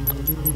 Mm-hmm.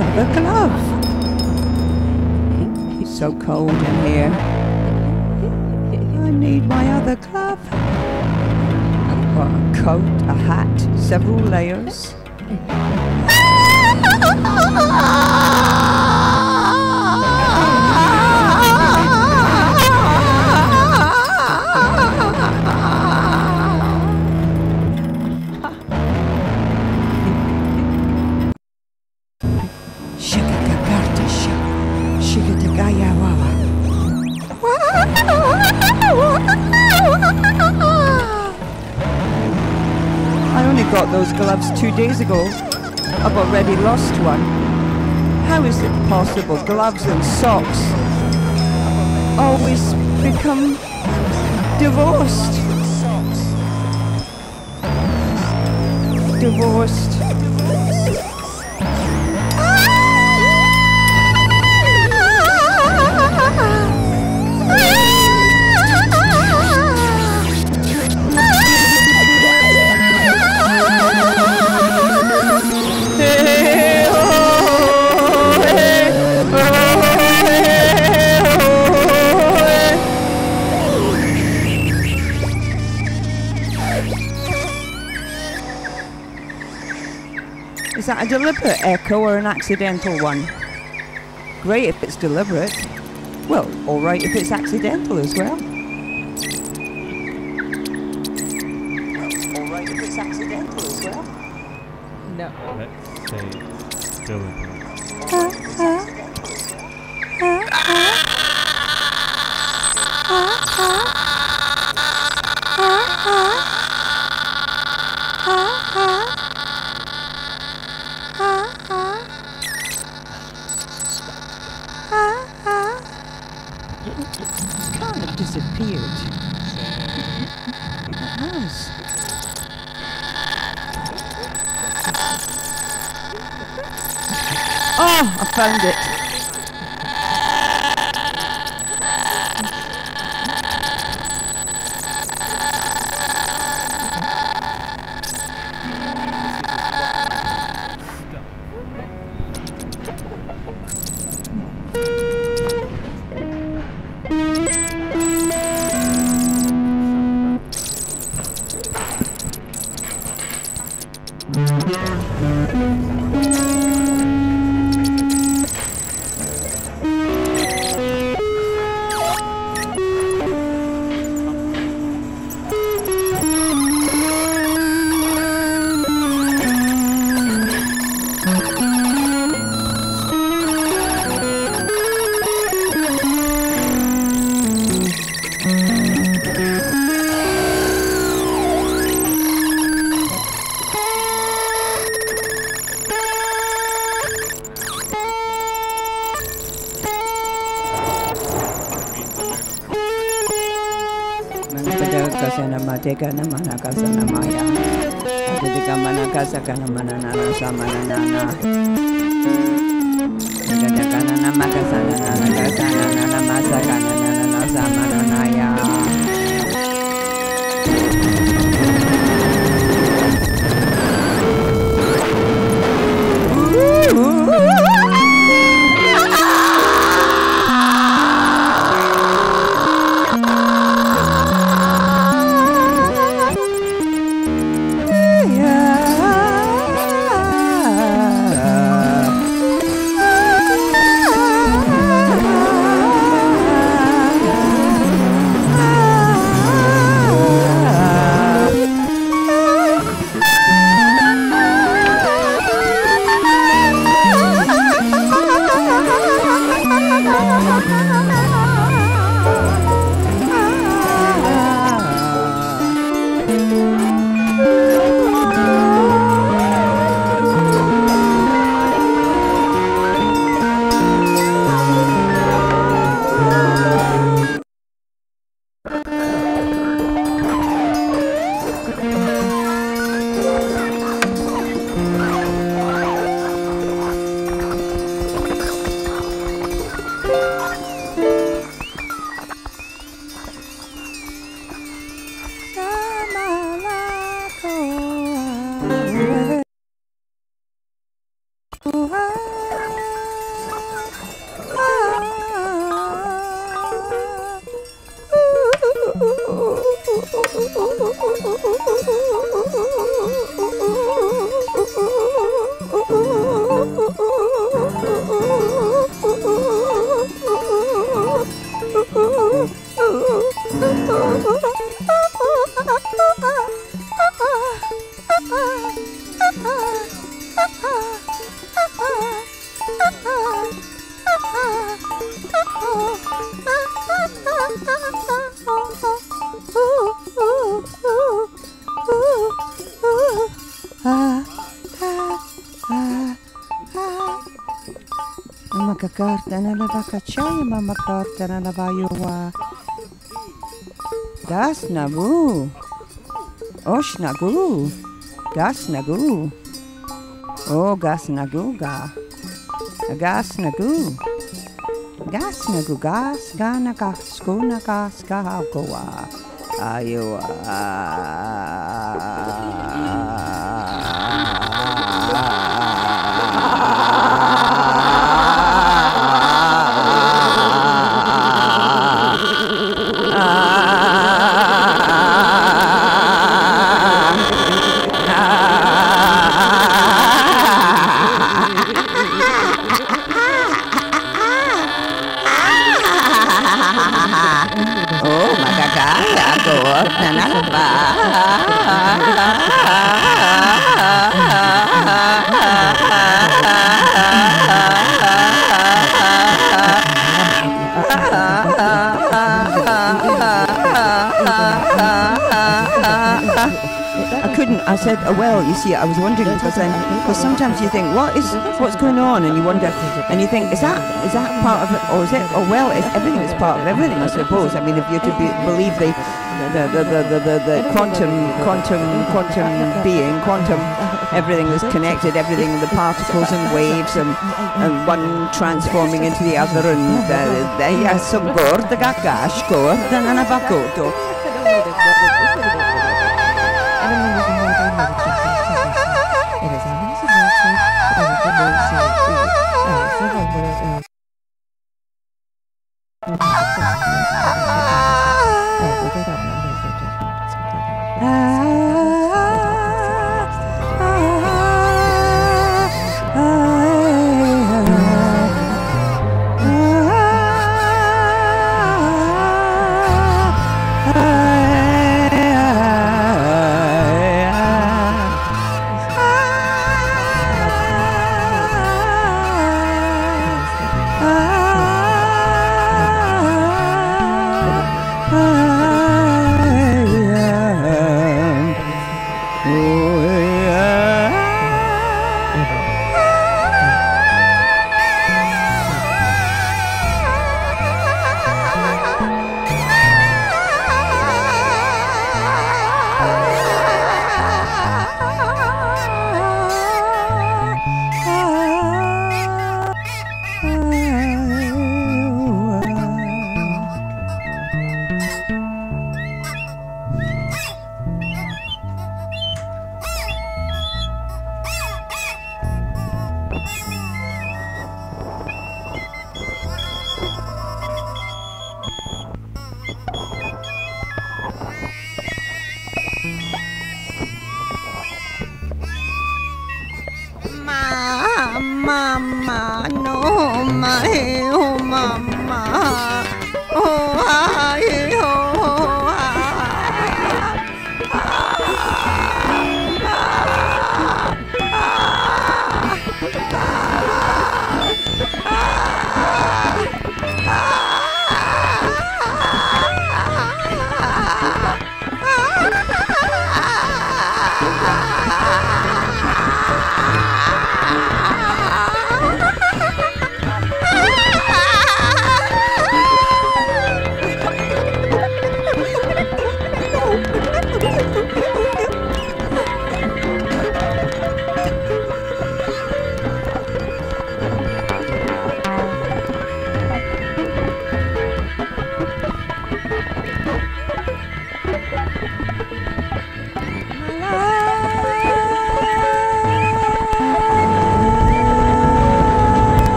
The other glove? It's so cold in here. I need my other glove. I've got a coat, a hat, several layers. days ago. I've already lost one. How is it possible gloves and socks always become divorced? Divorced. Deliberate echo or an accidental one? Great if it's deliberate. Well, alright if it's accidental as well. Manakasa Namaya. mana kasa Kana kachaya mama karta na lava yuwa. Gas nagu. Osh nagu. Gas nagu. Oh gas nagu ga. Gas nagu. Gas nagu gas gana gas kuna gas ga goa. You see, I was wondering because then, because sometimes you think, what is, what's going on, and you wonder, and you think, is that, is that part of it, or is it? Oh well, it's, everything is part of everything, I suppose. I mean, if you're to be, believe the, the, the, the, the, the, quantum, quantum, quantum being, quantum, everything is connected, everything, the particles and waves, and, and one transforming into the other, and uh, are, some gorda gagash, gorda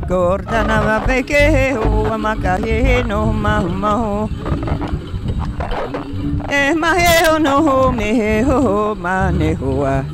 cortana va peque o amacaje no maho eh, maho no ah.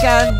weekend.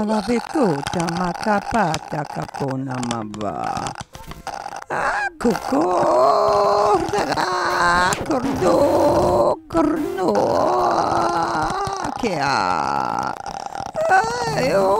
Maravekuta makapata kapona maba. Ah, Kukur daga kurno kurno kea. Ah, Ayo.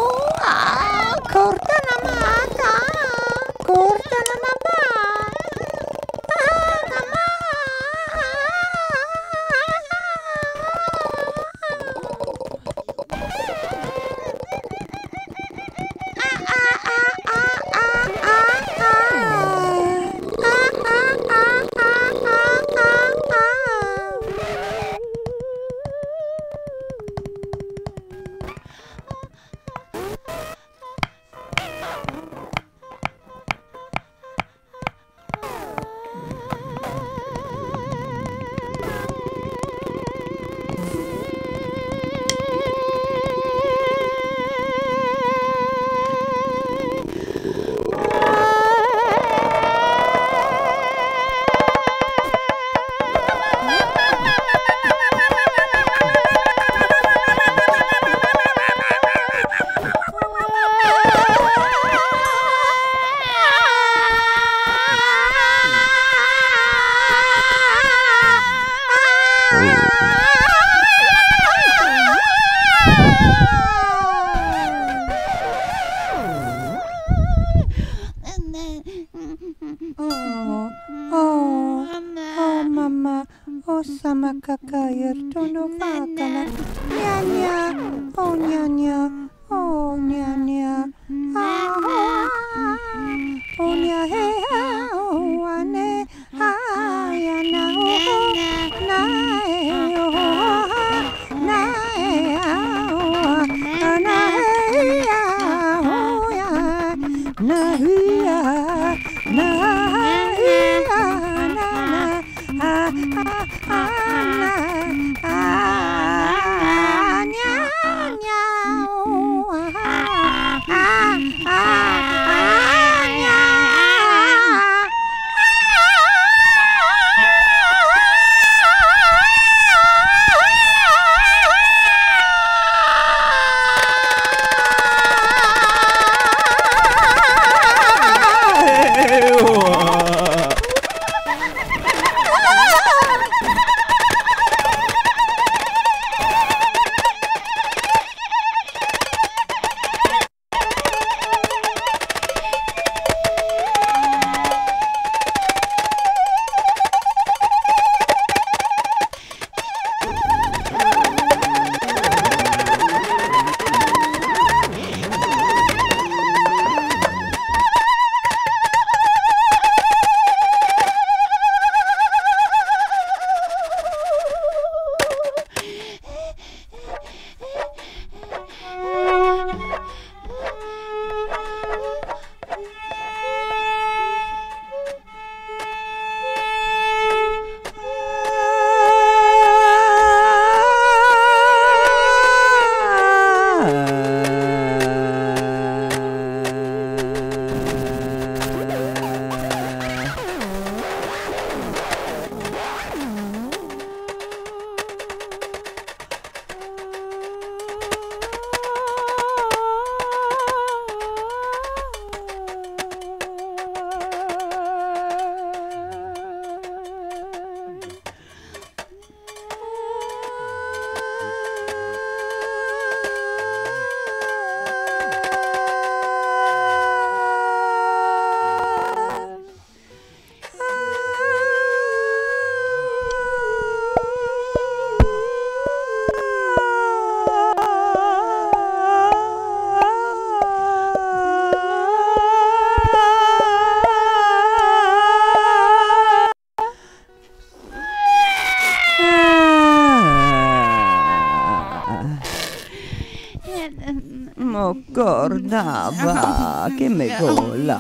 Nanabakoto. Mokordava, Kimegola,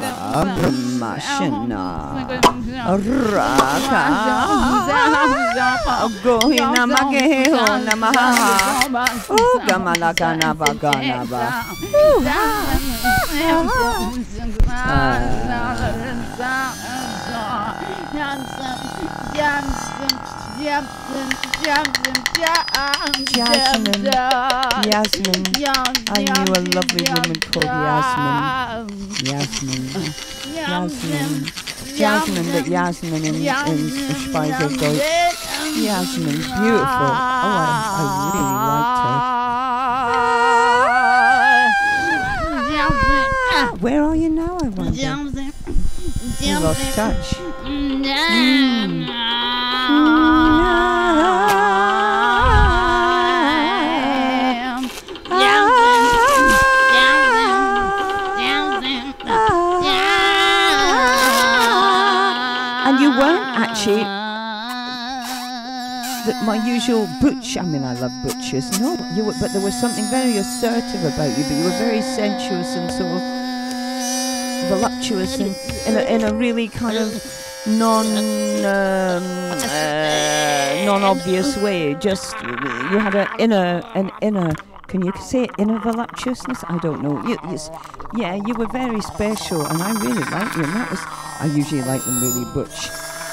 Brahmashana, Raka, Gohina Mageho Namaha, Ugamalakana Baganaba. Jasmine. Yasmin. I knew a lovely woman called Yasmin. Yasmin. Yasmin. Jasmine, but Yasmin in, in Schweizerdeutsch. Yasmin's beautiful. Oh, I, I really liked her. Where are you now, I wonder? You lost touch. And usual butch. I mean, I love butchers. No, you were, but there was something very assertive about you. But you were very sensuous and sort of voluptuous and in a, in a really kind of non um, uh, non obvious way. Just you had an inner an inner. Can you say inner voluptuousness? I don't know. You, yeah, you were very special, and I really liked you. And that was I usually like them really butch.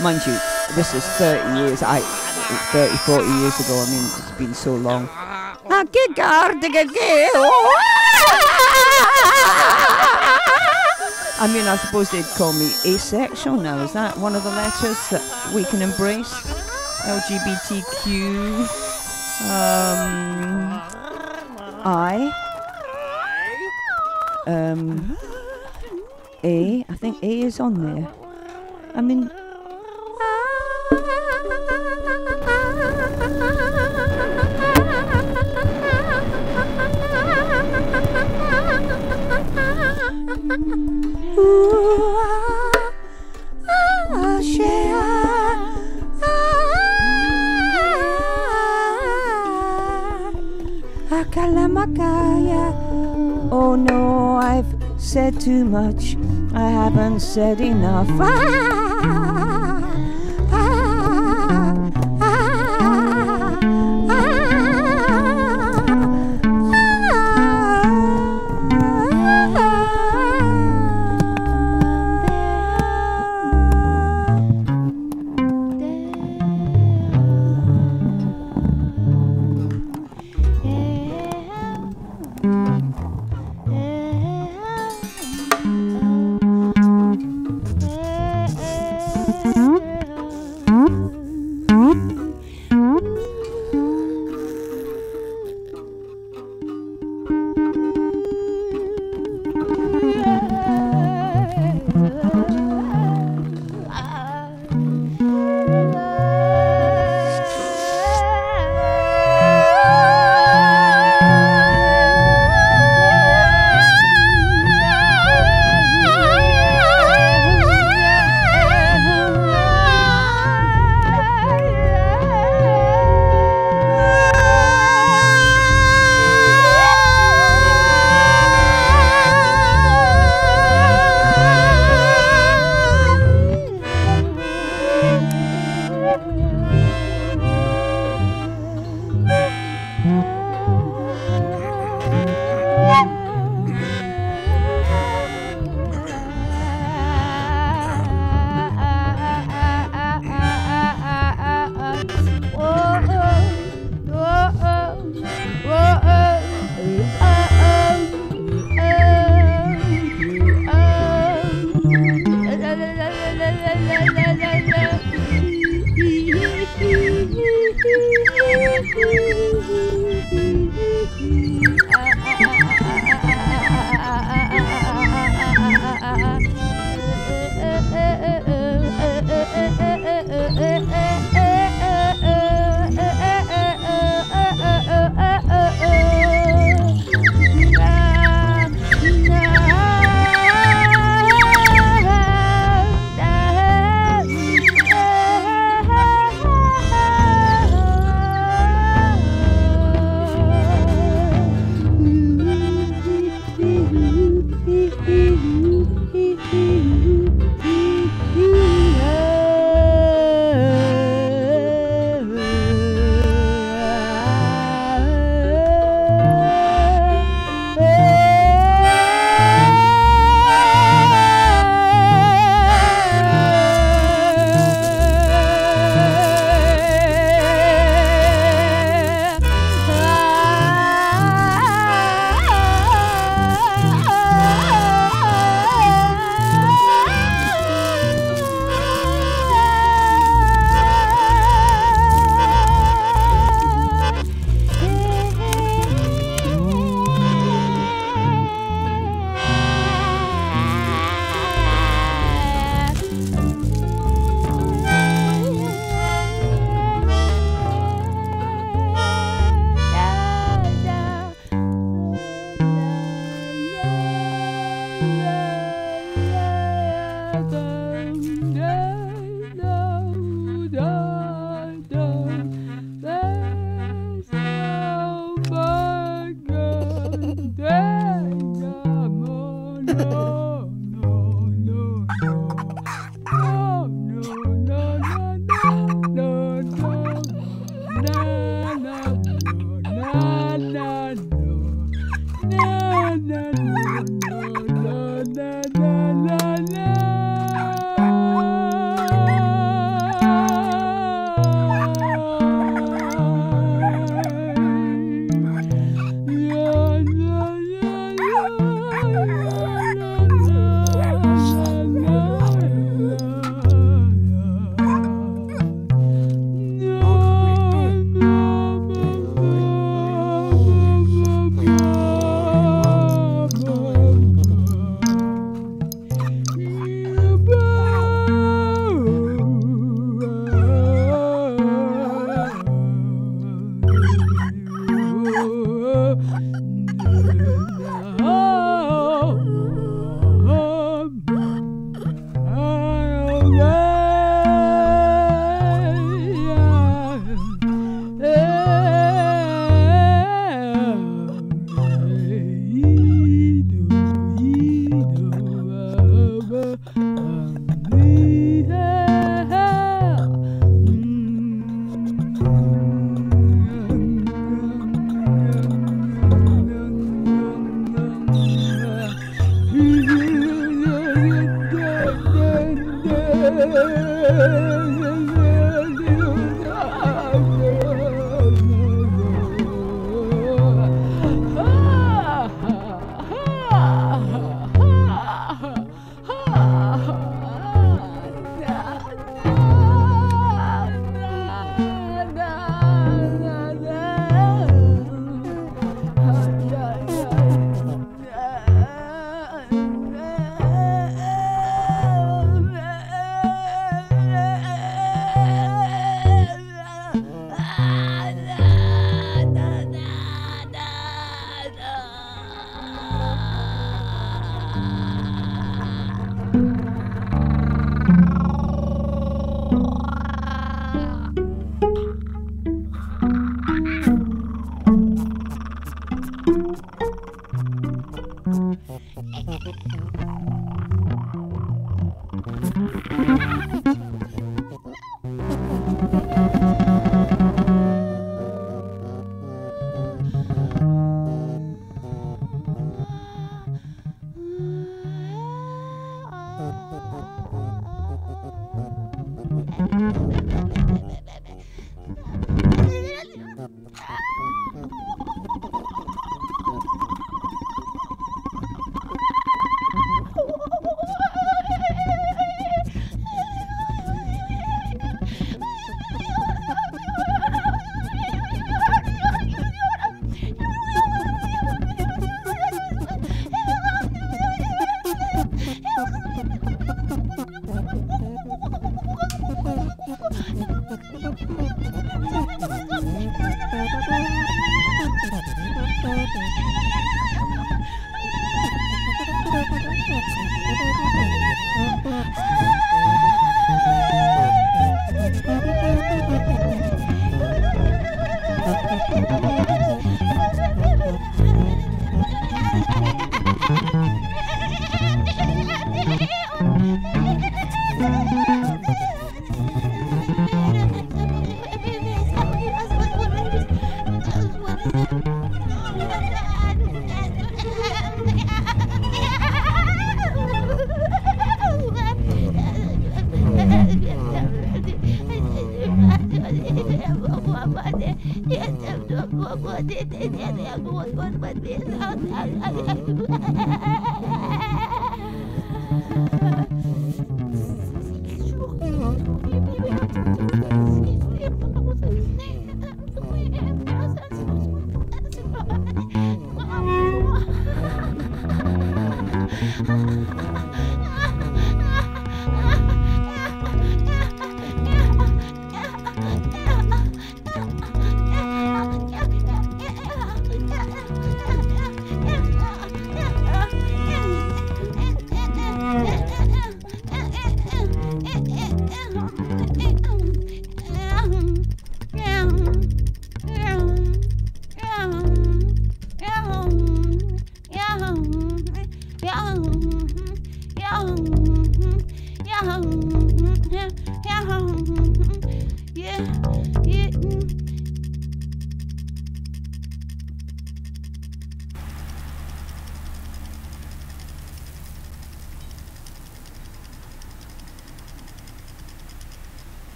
Mind you, this is 30 years. I 30, 40 years ago. I mean, it's been so long. I mean, I suppose they'd call me asexual now. Is that one of the letters that we can embrace? LGBTQ. Um, I. Um, A. I think A is on there. I mean. Oh no, I've said too much. I haven't said enough.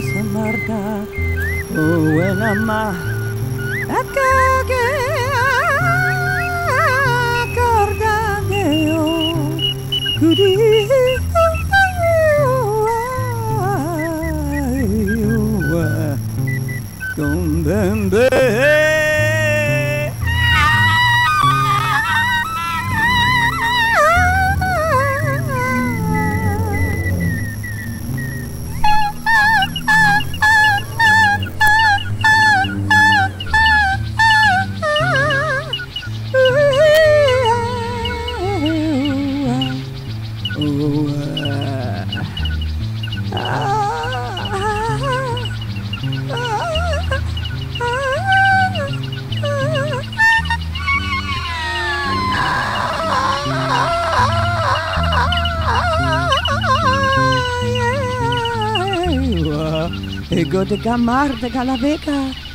Ohe kosamarda Owenama Akage Akordageo Kudi Marta Galaveca.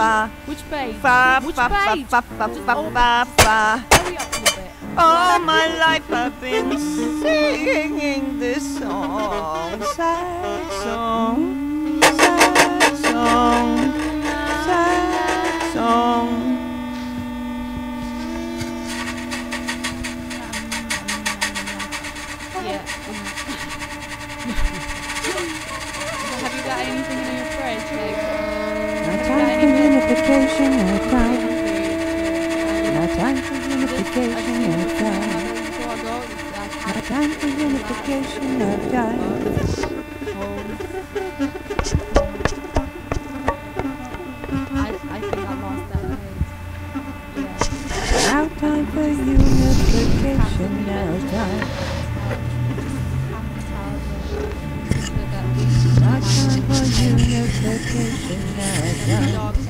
Which page? Which page? fa, All my life I've been singing this song, sad song, sad song, sad song. limitation and time. No time for unification and time. No time for unification and time. Now time for unification, now time. Now time for unification, now time.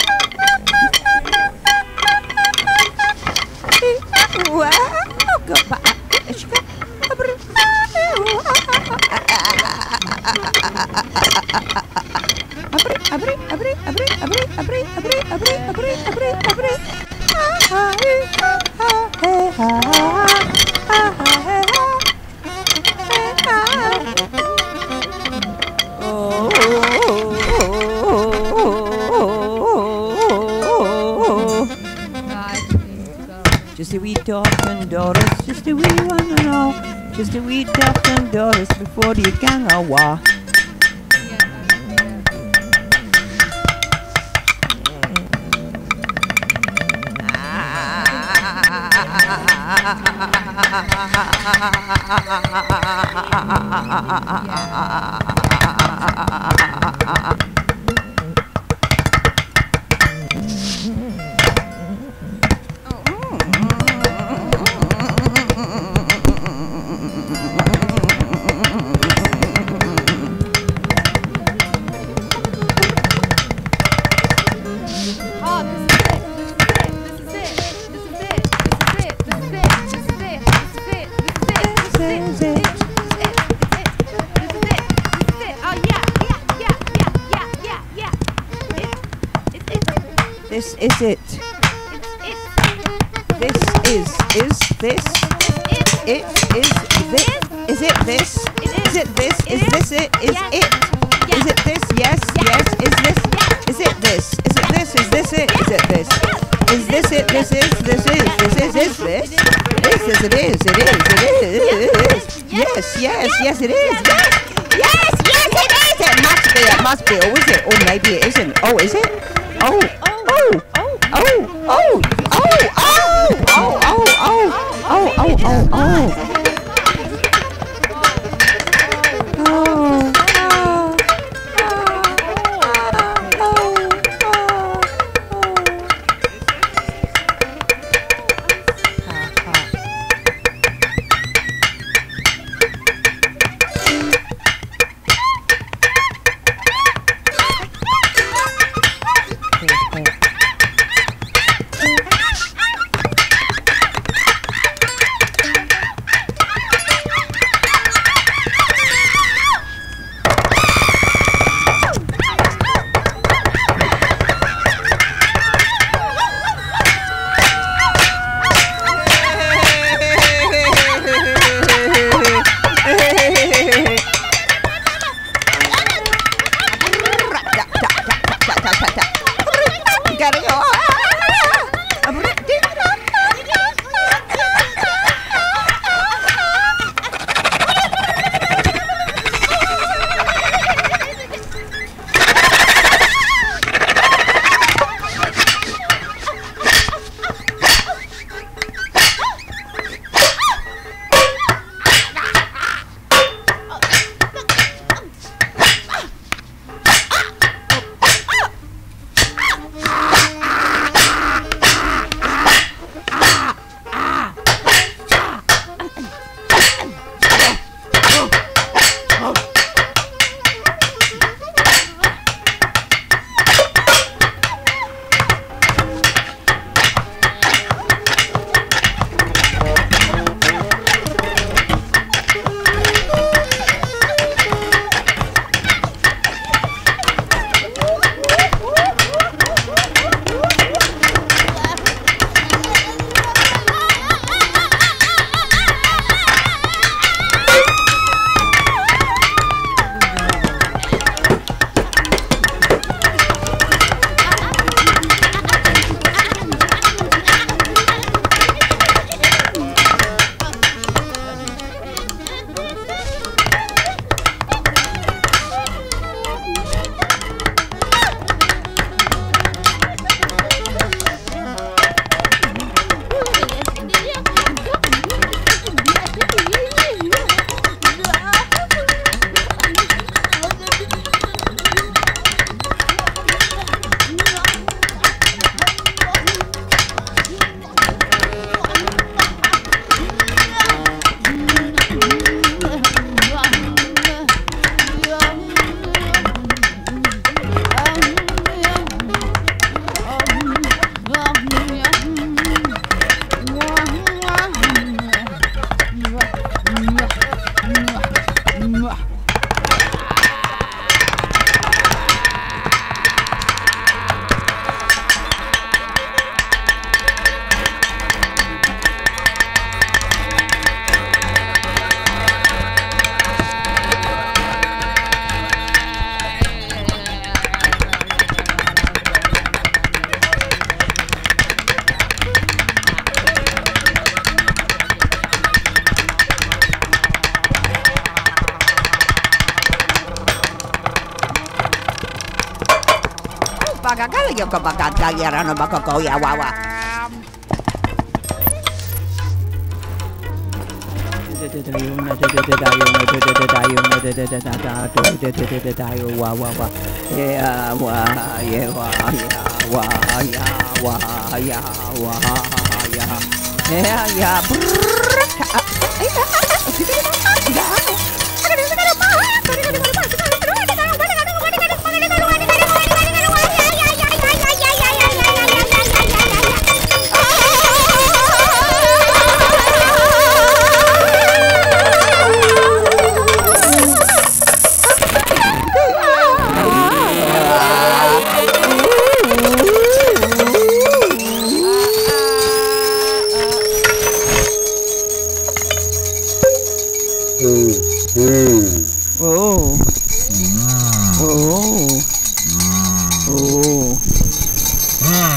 Just to eat up and dollars before you can walk. yeah. is it kapakakagera no bakakoya wawa. Yeah, yeah. Ha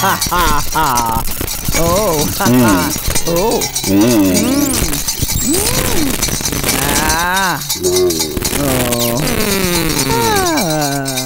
ha ha ha. Oh. Ha ha. Oh. Mm. Mm. Ah. Oh. Ah.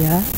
Yeah.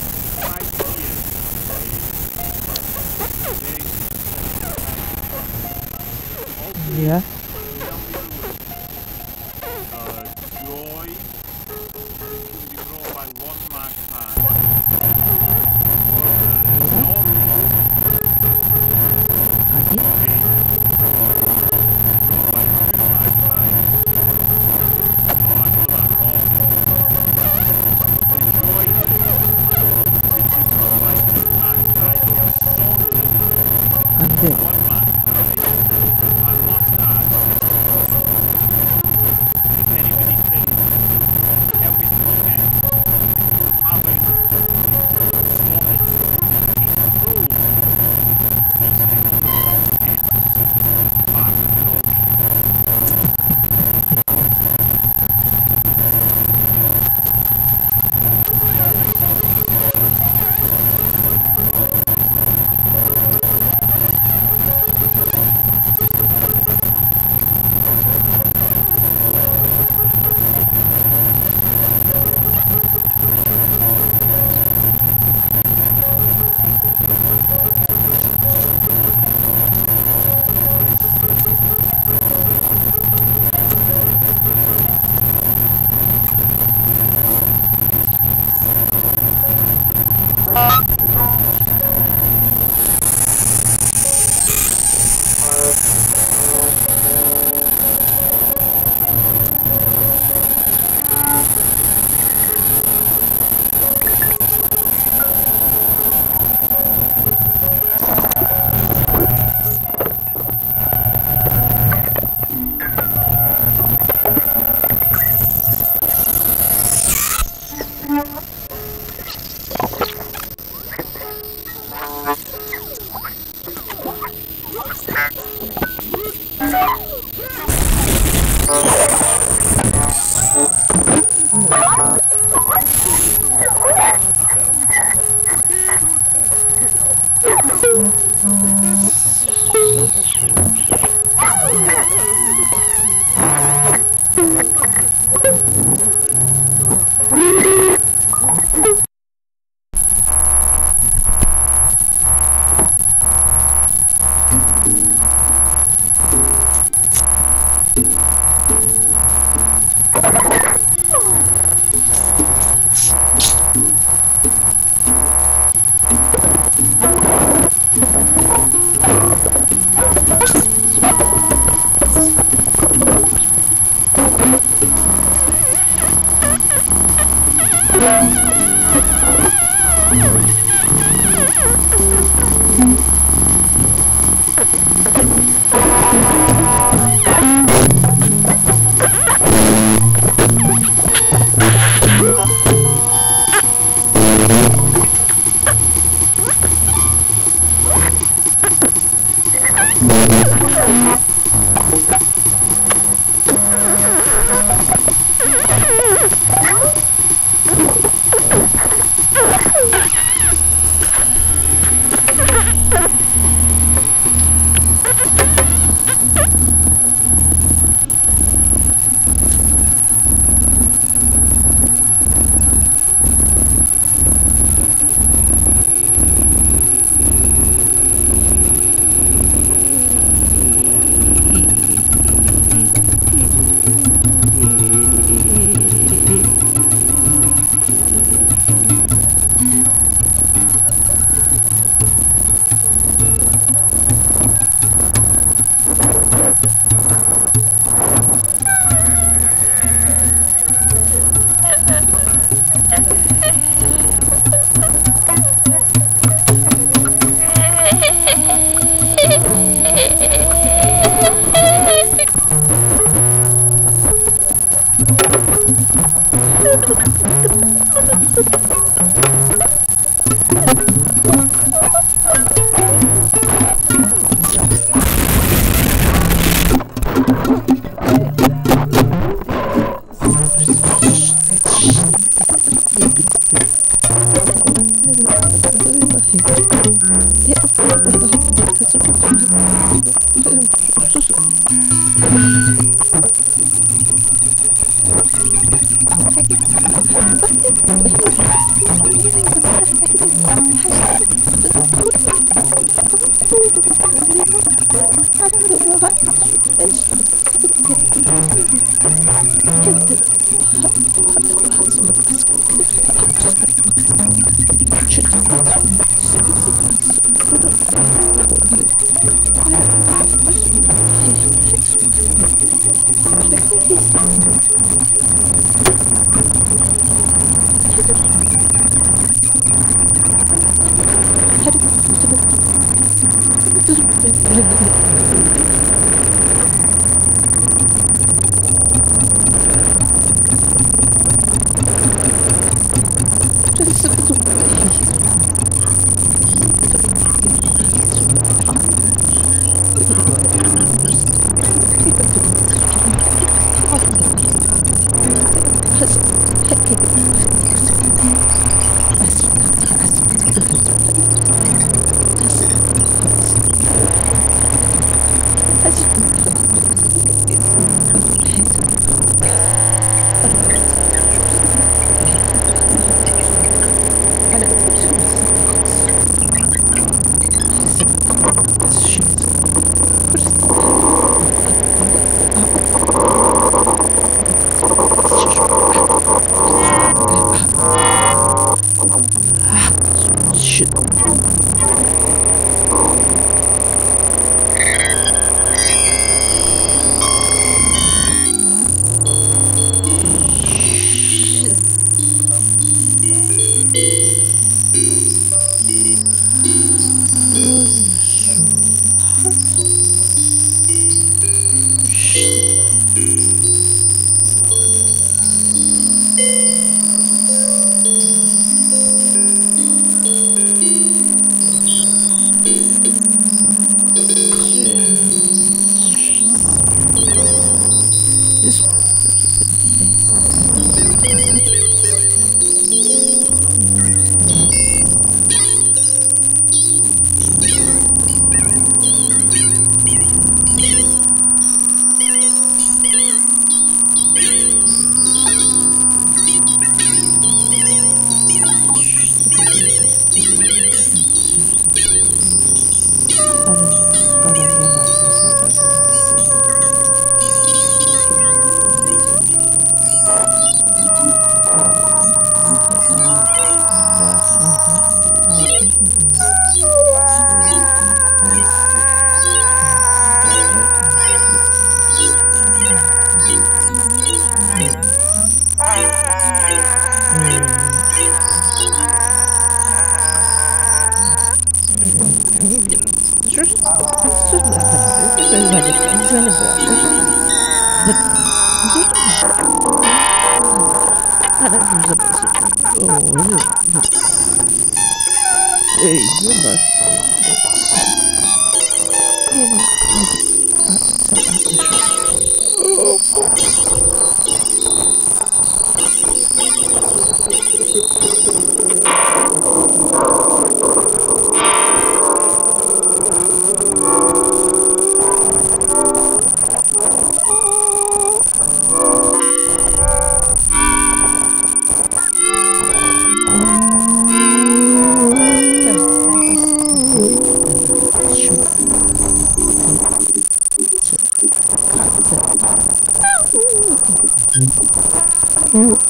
Ei, yıllar.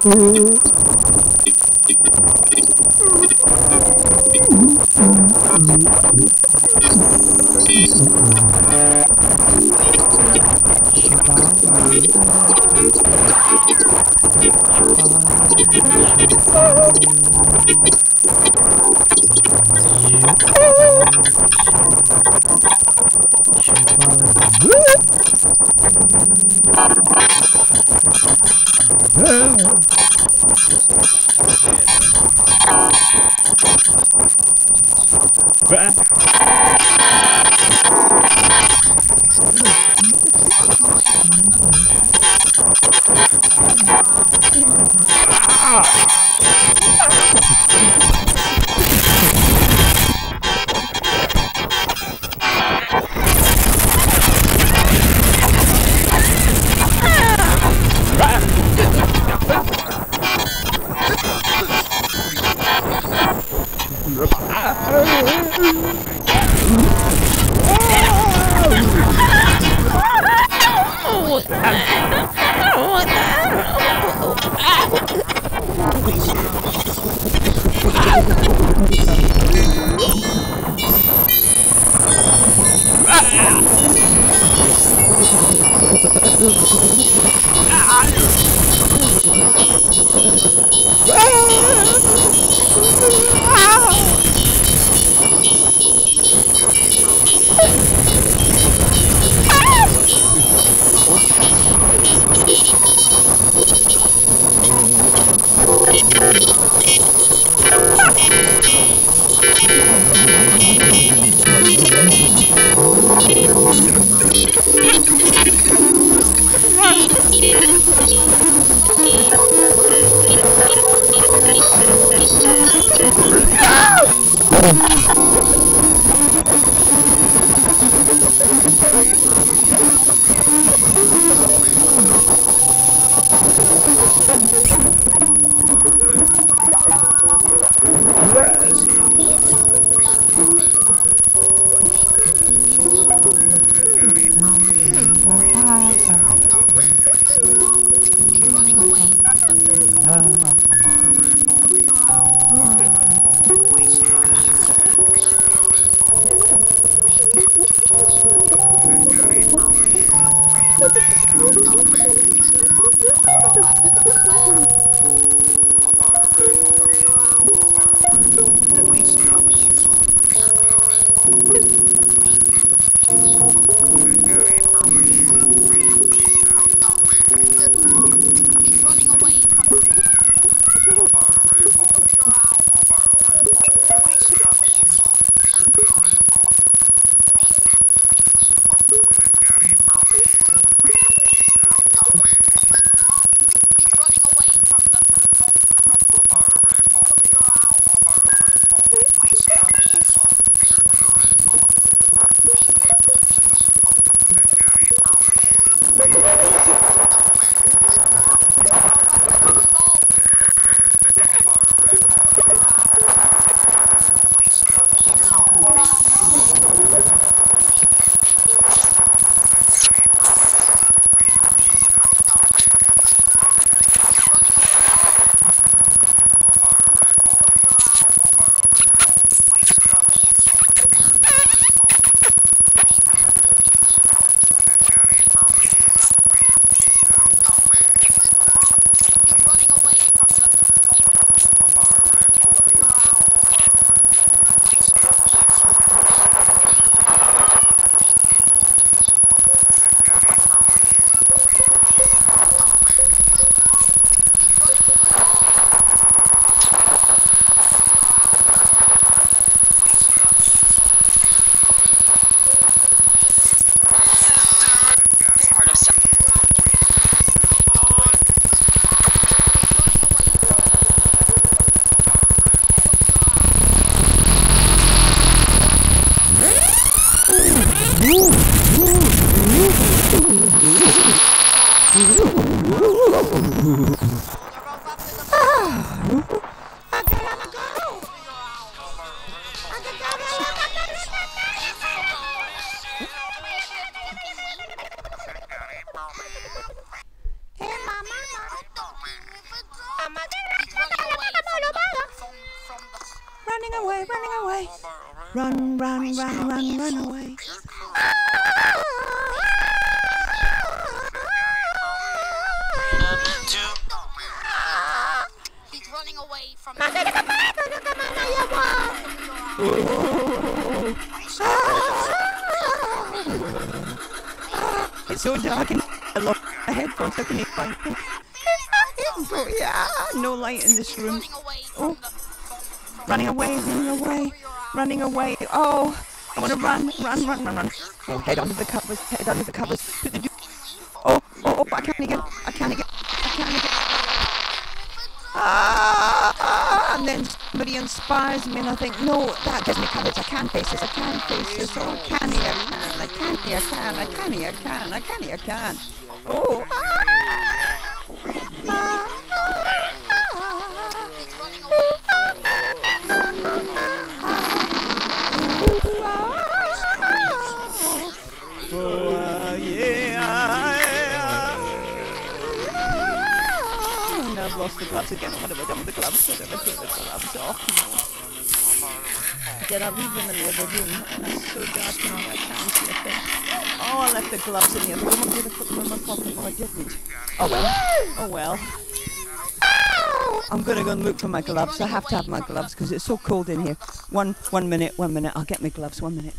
Ah! Oh, headphones. How can you find them? Oh, yeah, no light in this room. Oh, from the from, from running away, running away, running away. Oh, I want to run, run, run, run, run. Oh, head under the covers, head under the covers. Oh, oh, oh, I can't get, I can't get, I can't get. Ah, ah, and then somebody inspires me, and I think, no, that gives me courage. I can face this. I can face this. Oh, I can, I can, I can, I can, I can, I can, I can, I can. Oh, ah, Did I leave them in the other room? And it's so dark now I can't see a thing. Oh, I left the gloves in here. the other room. Did I put them in my pocket? Oh, I didn't. Oh well. Oh well. I'm gonna go and look for my gloves. I have to have my gloves because it's so cold in here. One, one minute, one minute. I'll get my gloves. One minute.